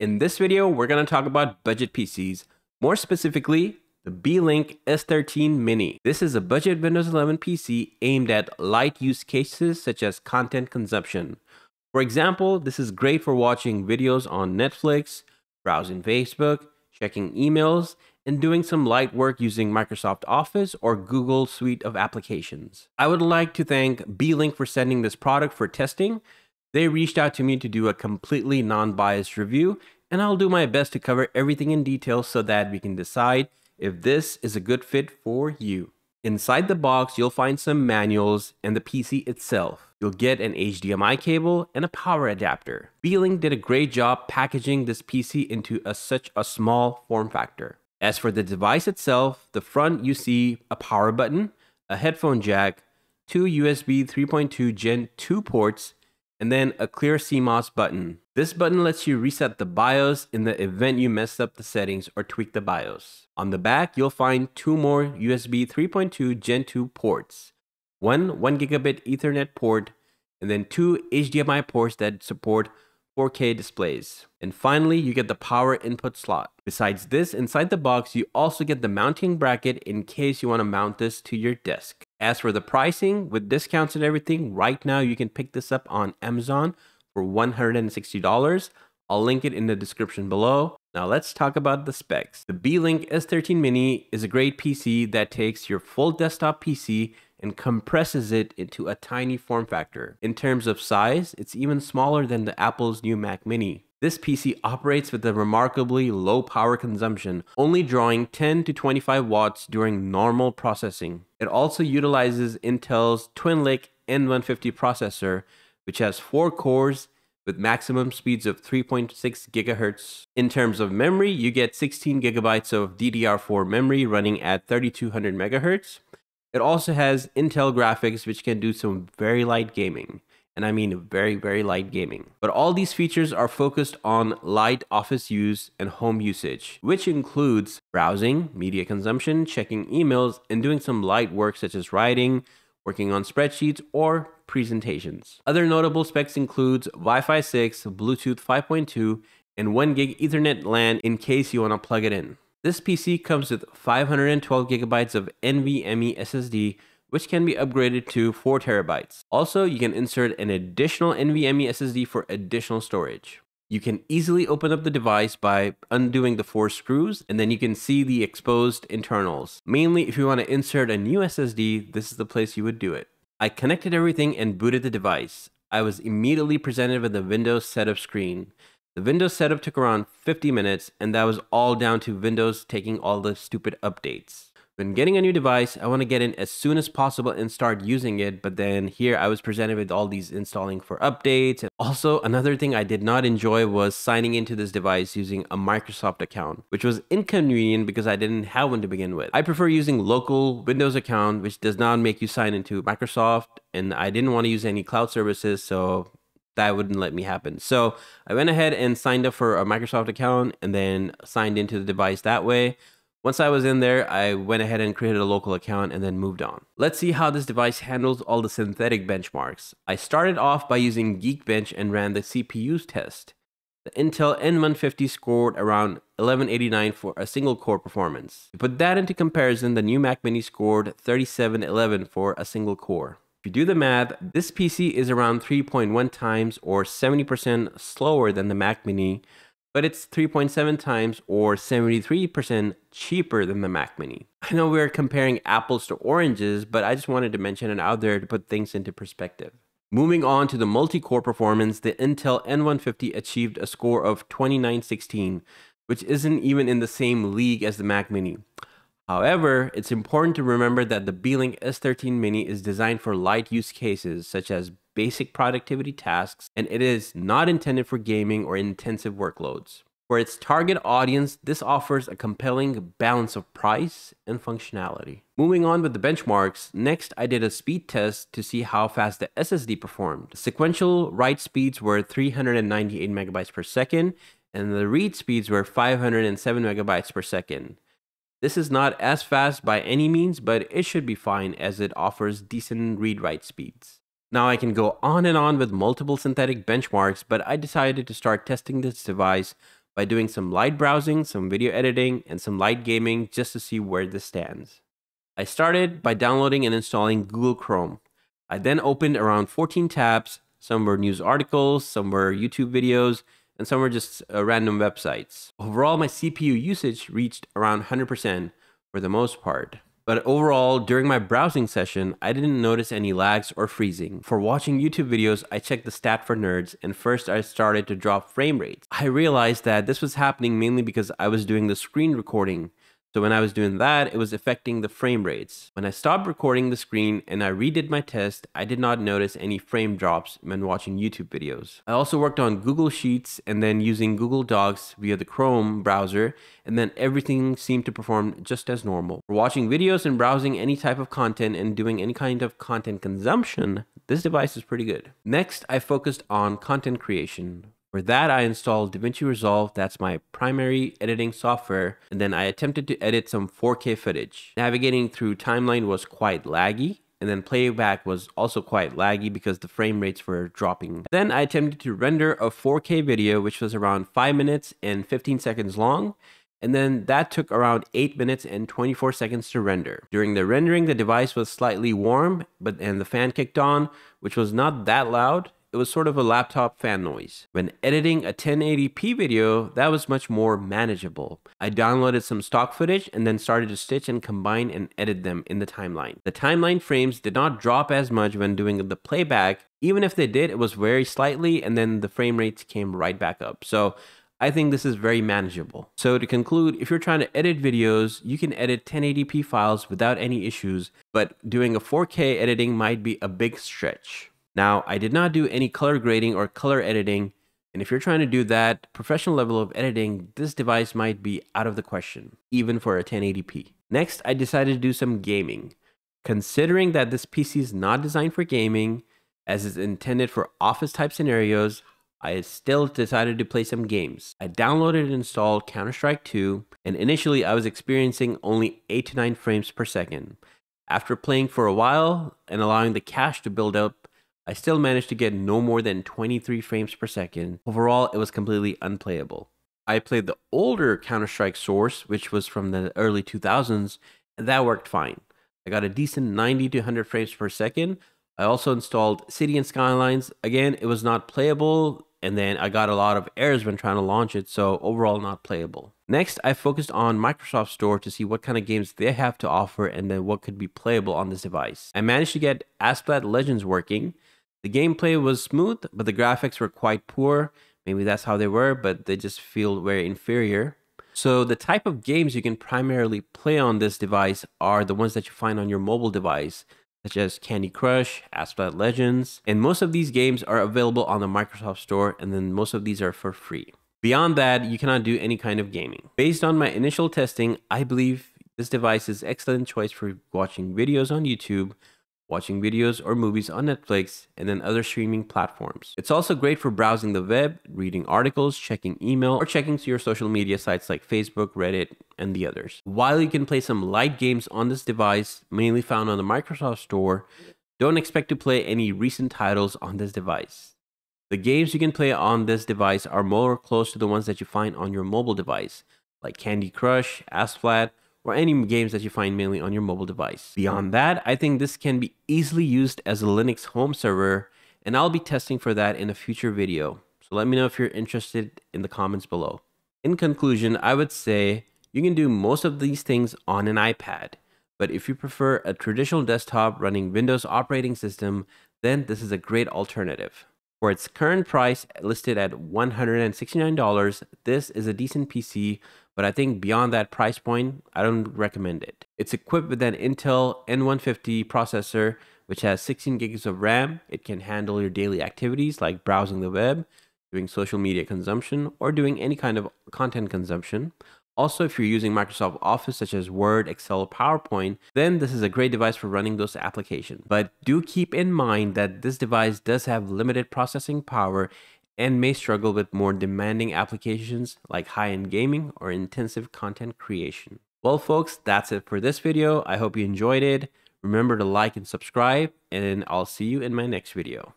In this video, we're going to talk about budget PCs, more specifically, the Beelink S13 Mini. This is a budget Windows 11 PC aimed at light use cases such as content consumption. For example, this is great for watching videos on Netflix, browsing Facebook, checking emails, and doing some light work using Microsoft Office or Google Suite of applications. I would like to thank Beelink for sending this product for testing. They reached out to me to do a completely non-biased review, and I'll do my best to cover everything in detail so that we can decide if this is a good fit for you. Inside the box, you'll find some manuals and the PC itself. You'll get an HDMI cable and a power adapter. Beelink did a great job packaging this PC into a, such a small form factor. As for the device itself, the front you see a power button, a headphone jack, two USB 3.2 Gen 2 ports, and then a clear CMOS button. This button lets you reset the BIOS in the event you messed up the settings or tweak the BIOS. On the back, you'll find two more USB 3.2 Gen 2 ports, one 1 gigabit Ethernet port, and then two HDMI ports that support 4K displays. And finally, you get the power input slot. Besides this, inside the box, you also get the mounting bracket in case you want to mount this to your desk. As for the pricing, with discounts and everything, right now you can pick this up on Amazon for $160. I'll link it in the description below. Now let's talk about the specs. The Beelink S13 Mini is a great PC that takes your full desktop PC and compresses it into a tiny form factor. In terms of size, it's even smaller than the Apple's new Mac Mini. This PC operates with a remarkably low power consumption, only drawing 10 to 25 watts during normal processing. It also utilizes Intel's Twin Lake N150 processor, which has 4 cores with maximum speeds of 3.6 gigahertz. In terms of memory, you get 16 gigabytes of DDR4 memory running at 3200 megahertz. It also has Intel graphics, which can do some very light gaming. And I mean very, very light gaming. But all these features are focused on light office use and home usage, which includes browsing, media consumption, checking emails, and doing some light work such as writing, working on spreadsheets, or presentations. Other notable specs includes Wi-Fi 6, Bluetooth 5.2, and 1 gig Ethernet LAN in case you want to plug it in. This PC comes with 512 gigabytes of NVMe SSD, which can be upgraded to 4 terabytes. Also, you can insert an additional NVMe SSD for additional storage. You can easily open up the device by undoing the four screws and then you can see the exposed internals. Mainly if you want to insert a new SSD, this is the place you would do it. I connected everything and booted the device. I was immediately presented with the Windows setup screen. The Windows setup took around 50 minutes, and that was all down to Windows taking all the stupid updates. When getting a new device, I want to get in as soon as possible and start using it, but then here I was presented with all these installing for updates. Also, another thing I did not enjoy was signing into this device using a Microsoft account, which was inconvenient because I didn't have one to begin with. I prefer using local Windows account, which does not make you sign into Microsoft, and I didn't want to use any cloud services, so that wouldn't let me happen. So I went ahead and signed up for a Microsoft account and then signed into the device that way. Once I was in there, I went ahead and created a local account and then moved on. Let's see how this device handles all the synthetic benchmarks. I started off by using Geekbench and ran the CPU's test. The Intel N150 scored around 1189 for a single core performance. To put that into comparison, the new Mac Mini scored 3711 for a single core. If you do the math, this PC is around 3.1 times or 70% slower than the Mac Mini, but it's 3.7 times or 73% cheaper than the Mac Mini. I know we're comparing apples to oranges, but I just wanted to mention it out there to put things into perspective. Moving on to the multi-core performance, the Intel N150 achieved a score of 2916, which isn't even in the same league as the Mac Mini. However, it's important to remember that the Beelink S13 Mini is designed for light use cases such as basic productivity tasks, and it is not intended for gaming or intensive workloads. For its target audience, this offers a compelling balance of price and functionality. Moving on with the benchmarks, next I did a speed test to see how fast the SSD performed. The sequential write speeds were 398 megabytes per second, and the read speeds were 507 megabytes per second. This is not as fast by any means, but it should be fine as it offers decent read-write speeds. Now I can go on and on with multiple synthetic benchmarks, but I decided to start testing this device by doing some light browsing, some video editing, and some light gaming just to see where this stands. I started by downloading and installing Google Chrome. I then opened around 14 tabs. Some were news articles, some were YouTube videos, and some were just uh, random websites. Overall, my CPU usage reached around 100% for the most part. But overall, during my browsing session, I didn't notice any lags or freezing. For watching YouTube videos, I checked the stat for nerds and first I started to drop frame rates. I realized that this was happening mainly because I was doing the screen recording so when I was doing that, it was affecting the frame rates. When I stopped recording the screen and I redid my test, I did not notice any frame drops when watching YouTube videos. I also worked on Google Sheets and then using Google Docs via the Chrome browser, and then everything seemed to perform just as normal. For watching videos and browsing any type of content and doing any kind of content consumption, this device is pretty good. Next, I focused on content creation. For that, I installed DaVinci Resolve, that's my primary editing software, and then I attempted to edit some 4K footage. Navigating through timeline was quite laggy, and then playback was also quite laggy because the frame rates were dropping. Then I attempted to render a 4K video, which was around 5 minutes and 15 seconds long, and then that took around 8 minutes and 24 seconds to render. During the rendering, the device was slightly warm, but and the fan kicked on, which was not that loud, it was sort of a laptop fan noise. When editing a 1080p video, that was much more manageable. I downloaded some stock footage and then started to stitch and combine and edit them in the timeline. The timeline frames did not drop as much when doing the playback. Even if they did, it was very slightly and then the frame rates came right back up. So I think this is very manageable. So to conclude, if you're trying to edit videos, you can edit 1080p files without any issues, but doing a 4K editing might be a big stretch. Now, I did not do any color grading or color editing, and if you're trying to do that professional level of editing, this device might be out of the question, even for a 1080p. Next, I decided to do some gaming. Considering that this PC is not designed for gaming, as it's intended for office type scenarios, I still decided to play some games. I downloaded and installed Counter Strike 2, and initially I was experiencing only 8 to 9 frames per second. After playing for a while and allowing the cache to build up, I still managed to get no more than 23 frames per second. Overall, it was completely unplayable. I played the older Counter-Strike Source, which was from the early 2000s, and that worked fine. I got a decent 90 to 100 frames per second. I also installed City and Skylines. Again, it was not playable, and then I got a lot of errors when trying to launch it, so overall not playable. Next, I focused on Microsoft Store to see what kind of games they have to offer and then what could be playable on this device. I managed to get Asphalt Legends working, the gameplay was smooth, but the graphics were quite poor. Maybe that's how they were, but they just feel very inferior. So the type of games you can primarily play on this device are the ones that you find on your mobile device, such as Candy Crush, Asphalt Legends, and most of these games are available on the Microsoft Store, and then most of these are for free. Beyond that, you cannot do any kind of gaming. Based on my initial testing, I believe this device is excellent choice for watching videos on YouTube, watching videos or movies on Netflix, and then other streaming platforms. It's also great for browsing the web, reading articles, checking email, or checking to your social media sites like Facebook, Reddit, and the others. While you can play some light games on this device, mainly found on the Microsoft Store, don't expect to play any recent titles on this device. The games you can play on this device are more close to the ones that you find on your mobile device, like Candy Crush, Asphalt, or any games that you find mainly on your mobile device. Beyond mm-hmm. that, I think this can be easily used as a Linux home server, and I'll be testing for that in a future video. So let me know if you're interested in the comments below. In conclusion, I would say you can do most of these things on an iPad, but if you prefer a traditional desktop running Windows operating system, then this is a great alternative. For its current price listed at $169, this is a decent PC, but I think beyond that price point, I don't recommend it. It's equipped with an Intel N150 processor, which has 16 gigs of RAM. It can handle your daily activities like browsing the web, doing social media consumption, or doing any kind of content consumption. Also, if you're using Microsoft Office such as Word, Excel, PowerPoint, then this is a great device for running those applications. But do keep in mind that this device does have limited processing power and may struggle with more demanding applications like high-end gaming or intensive content creation. Well folks, that's it for this video. I hope you enjoyed it. Remember to like and subscribe, and I'll see you in my next video.